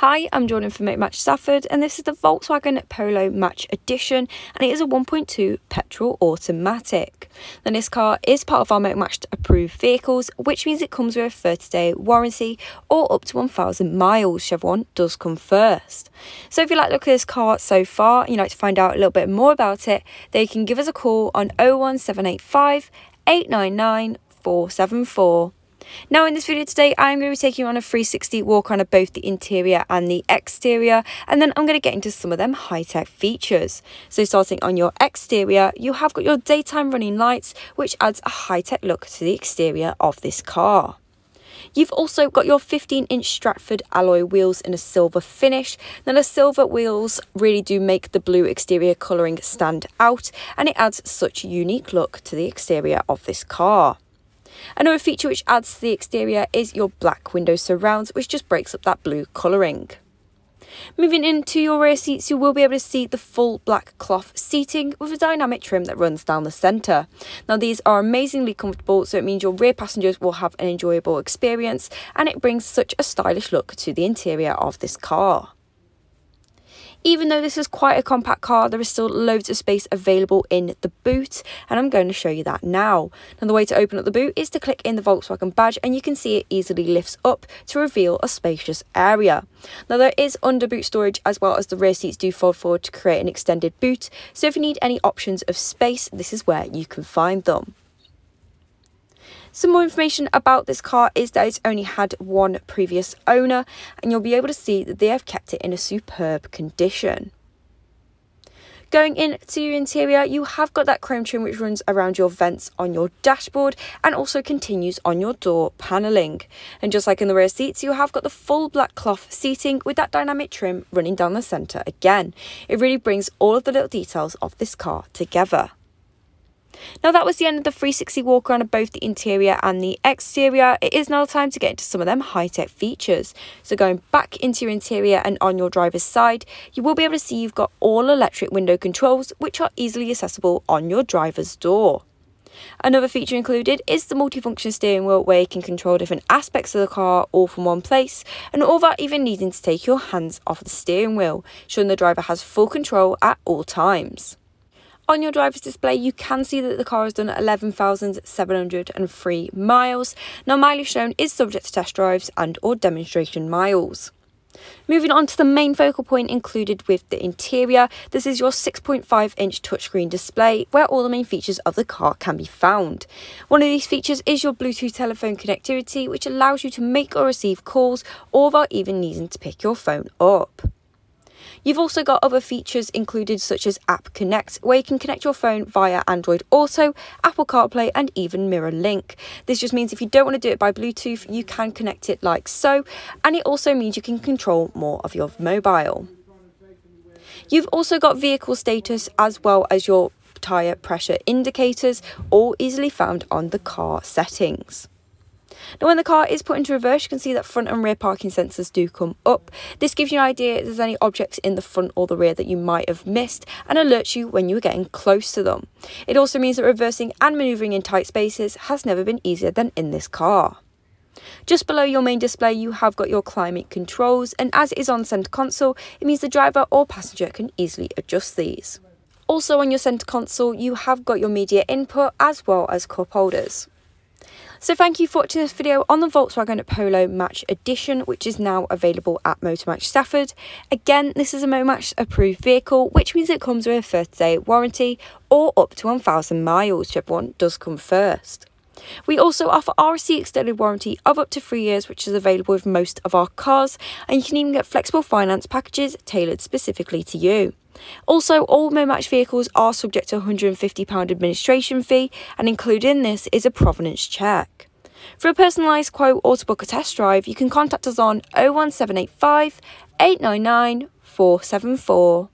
Hi, I'm Jordan from Motormatch Stafford and this is the Volkswagen Polo Match Edition and it is a 1.2 petrol automatic. Now this car is part of our Motormatch approved vehicles which means it comes with a 30 day warranty or up to 1000 miles whichever one does come first. So if you like the look at this car so far and you'd like to find out a little bit more about it then you can give us a call on 01785 899 474. Now in this video today I'm going to be taking you on a 360 walk around of both the interior and the exterior and then I'm going to get into some of them high-tech features. So starting on your exterior you have got your daytime running lights which adds a high-tech look to the exterior of this car. You've also got your 15 inch Stratford alloy wheels in a silver finish. Now the silver wheels really do make the blue exterior colouring stand out and it adds such a unique look to the exterior of this car. Another feature which adds to the exterior is your black window surrounds, which just breaks up that blue colouring. Moving into your rear seats, you will be able to see the full black cloth seating with a dynamic trim that runs down the centre. Now these are amazingly comfortable, so it means your rear passengers will have an enjoyable experience and it brings such a stylish look to the interior of this car. Even though this is quite a compact car, there is still loads of space available in the boot, and I'm going to show you that now. Now the way to open up the boot is to click in the Volkswagen badge, and you can see it easily lifts up to reveal a spacious area. Now there is under boot storage as well as the rear seats do fold forward to create an extended boot, so if you need any options of space, this is where you can find them. Some more information about this car is that it's only had one previous owner and you'll be able to see that they have kept it in a superb condition. Going into your interior, you have got that chrome trim which runs around your vents on your dashboard and also continues on your door panelling. And just like in the rear seats, you have got the full black cloth seating with that dynamic trim running down the centre again. It really brings all of the little details of this car together. Now that was the end of the 360 walk around of both the interior and the exterior. It is now time to get into some of them high-tech features. So going back into your interior and on your driver's side, you will be able to see you've got all electric window controls which are easily accessible on your driver's door. Another feature included is the multifunction steering wheel where you can control different aspects of the car all from one place and all without even needing to take your hands off the steering wheel, showing the driver has full control at all times. On your driver's display, you can see that the car has done 11,703 miles. Now, mileage shown is subject to test drives and or demonstration miles. Moving on to the main focal point included with the interior, this is your 6.5 inch touchscreen display where all the main features of the car can be found. One of these features is your Bluetooth telephone connectivity which allows you to make or receive calls or without even needing to pick your phone up. You've also got other features included such as App Connect, where you can connect your phone via Android Auto, Apple CarPlay and even Mirror Link. This just means if you don't want to do it by Bluetooth, you can connect it like so, and it also means you can control more of your mobile. You've also got vehicle status as well as your tyre pressure indicators, all easily found on the car settings. Now when the car is put into reverse, you can see that front and rear parking sensors do come up. This gives you an idea if there's any objects in the front or the rear that you might have missed and alerts you when you are getting close to them. It also means that reversing and manoeuvring in tight spaces has never been easier than in this car. Just below your main display, you have got your climate controls, and as it is on centre console, it means the driver or passenger can easily adjust these. Also on your centre console, you have got your media input as well as cup holders. So thank you for watching this video on the Volkswagen Polo Match Edition, which is now available at Motormatch Stafford. Again, this is a Motormatch approved vehicle, which means it comes with a 30 day warranty or up to 1,000 miles, whichever one does come first. We also offer RC extended warranty of up to three years, which is available with most of our cars, and you can even get flexible finance packages tailored specifically to you. Also, all Motormatch vehicles are subject to a £150 administration fee, and included in this is a provenance check. For a personalised quote or to book a test drive, you can contact us on 01785 899 474.